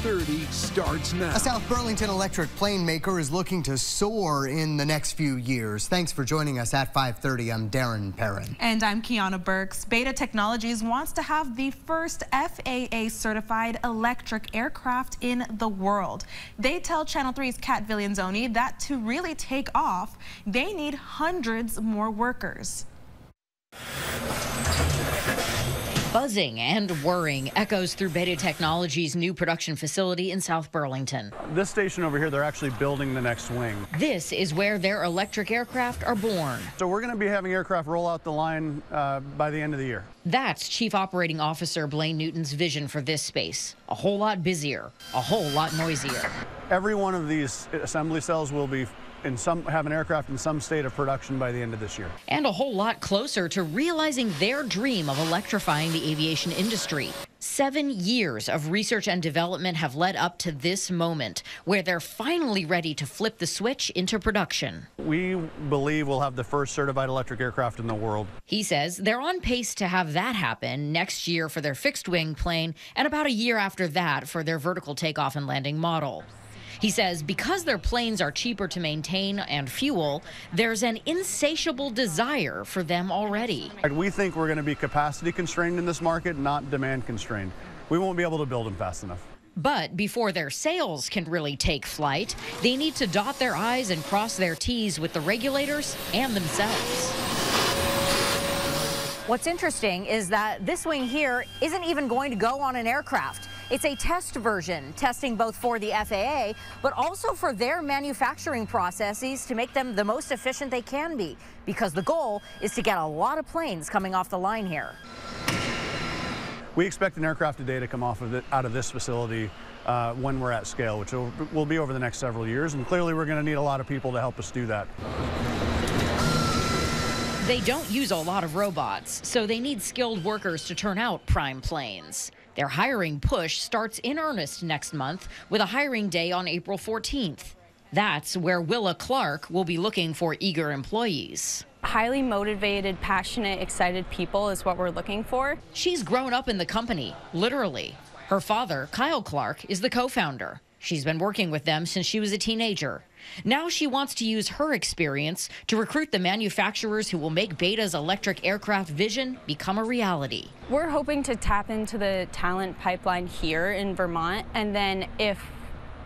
530 starts now. A South Burlington electric plane maker is looking to soar in the next few years. Thanks for joining us at 530. I'm Darren Perron. And I'm Kiana Burks. Beta Technologies wants to have the first FAA certified electric aircraft in the world. They tell Channel 3's Cat Viglienzoni that to really take off, they need hundreds more workers. Buzzing and whirring echoes through Beta Technologies' new production facility in South Burlington. This station over here, they're actually building the next wing. This is where their electric aircraft are born. So we're going to be having aircraft roll out the line uh, by the end of the year. That's Chief Operating Officer Blaine Newton's vision for this space. A whole lot busier, a whole lot noisier. Every one of these assembly cells will be in some have an aircraft in some state of production by the end of this year. And a whole lot closer to realizing their dream of electrifying the aviation industry. Seven years of research and development have led up to this moment where they're finally ready to flip the switch into production. We believe we'll have the first certified electric aircraft in the world. He says they're on pace to have that happen next year for their fixed wing plane and about a year after that for their vertical takeoff and landing model. He says because their planes are cheaper to maintain and fuel, there's an insatiable desire for them already. We think we're going to be capacity constrained in this market, not demand constrained. We won't be able to build them fast enough. But before their sales can really take flight, they need to dot their I's and cross their T's with the regulators and themselves. What's interesting is that this wing here isn't even going to go on an aircraft. It's a test version, testing both for the FAA, but also for their manufacturing processes to make them the most efficient they can be, because the goal is to get a lot of planes coming off the line here. We expect an aircraft a day to come off of it, out of this facility uh, when we're at scale, which will, will be over the next several years, and clearly we're going to need a lot of people to help us do that. They don't use a lot of robots, so they need skilled workers to turn out prime planes. Their hiring push starts in earnest next month with a hiring day on April 14th. That's where Willa Clark will be looking for eager employees. Highly motivated, passionate, excited people is what we're looking for. She's grown up in the company, literally. Her father, Kyle Clark, is the co founder. She's been working with them since she was a teenager. Now she wants to use her experience to recruit the manufacturers who will make Beta's electric aircraft vision become a reality. We're hoping to tap into the talent pipeline here in Vermont, and then if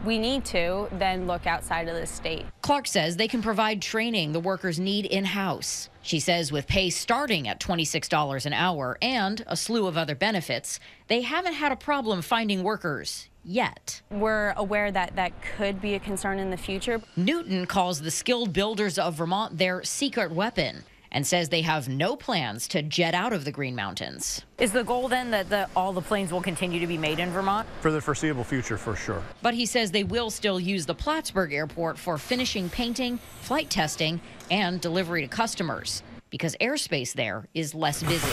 we need to, then look outside of the state. Clark says they can provide training the workers need in house. She says with pay starting at $26 an hour and a slew of other benefits, they haven't had a problem finding workers yet. We're aware that that could be a concern in the future. Newton calls the skilled builders of Vermont their secret weapon and says they have no plans to jet out of the Green Mountains. Is the goal then that the, all the planes will continue to be made in Vermont? For the foreseeable future, for sure. But he says they will still use the Plattsburgh airport for finishing painting, flight testing, and delivery to customers because airspace there is less busy.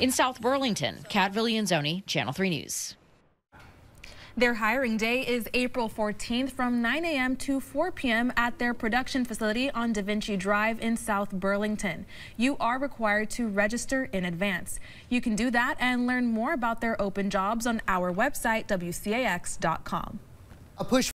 In South Burlington, Cat Viglienzoni, Channel 3 News. Their hiring day is April 14th from 9 a.m. to 4 p.m. at their production facility on Da Vinci Drive in South Burlington. You are required to register in advance. You can do that and learn more about their open jobs on our website, WCAX.com. A push